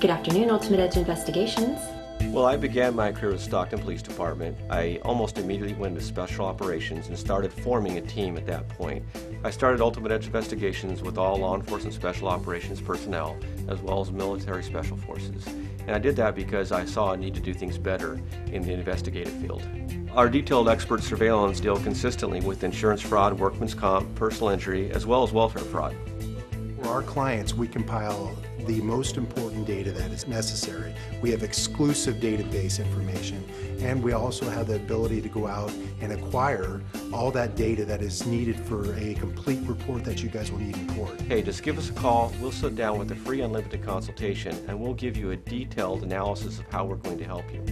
Good afternoon, Ultimate Edge Investigations. Well, I began my career with Stockton Police Department. I almost immediately went into special operations and started forming a team at that point. I started Ultimate Edge Investigations with all law enforcement special operations personnel, as well as military special forces. And I did that because I saw a need to do things better in the investigative field. Our detailed expert surveillance deal consistently with insurance fraud, workman's comp, personal injury, as well as welfare fraud. Our clients, we compile the most important data that is necessary. We have exclusive database information, and we also have the ability to go out and acquire all that data that is needed for a complete report that you guys will need in court. Hey, just give us a call. We'll sit down with a free unlimited consultation, and we'll give you a detailed analysis of how we're going to help you.